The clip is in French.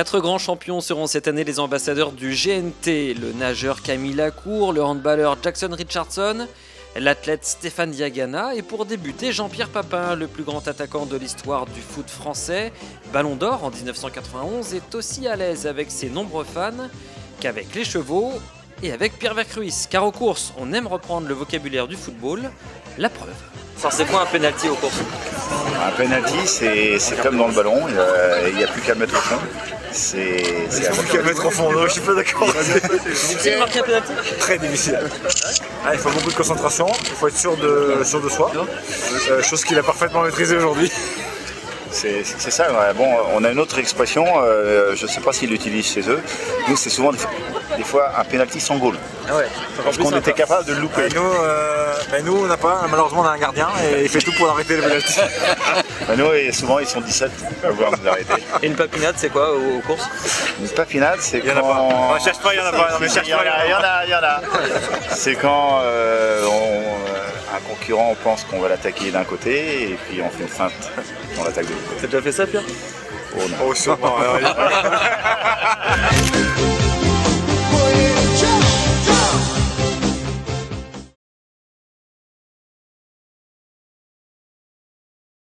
Quatre grands champions seront cette année les ambassadeurs du GNT, le nageur Camille Lacour, le handballeur Jackson Richardson, l'athlète Stéphane Diagana et pour débuter Jean-Pierre Papin, le plus grand attaquant de l'histoire du foot français, Ballon d'or en 1991, est aussi à l'aise avec ses nombreux fans qu'avec les chevaux et avec Pierre Vercruis. Car aux courses, on aime reprendre le vocabulaire du football, la preuve. Alors c'est quoi un penalty aux courses? Un penalty, c'est comme dans le ballon, il n'y a, plus qu'à mettre au fond. C'est plus qu'à mettre au fond, non, je suis pas d'accord. C'est marquer un penalty Très difficile. Ah, il faut beaucoup de concentration, il faut être sûr de, sûr de soi, euh, chose qu'il a parfaitement maîtrisée aujourd'hui. C'est ça, ouais. bon, on a une autre expression, euh, je ne sais pas s'ils l'utilisent chez eux. Nous, c'est souvent des fois, un penalty sans goal. Ah ouais, Parce qu'on était capable de le louper. nous, euh, ben nous, on n'a pas, malheureusement, on a un gardien et il fait tout pour arrêter le penalty. Ben nous, et souvent, ils sont 17 pour pouvoir nous arrêter. Et une papinade, c'est quoi aux, aux courses Une papinade, c'est Il y en a quand... On cherche pas, il y en a pas. Il y en a, il y en a, il y en a. C'est quand euh, on- euh, un concurrent pense qu'on va l'attaquer d'un côté et puis on fait une feinte, on l'attaque de l'autre. T'as déjà fait ça, Pierre? Oh non. Oh, sûrement.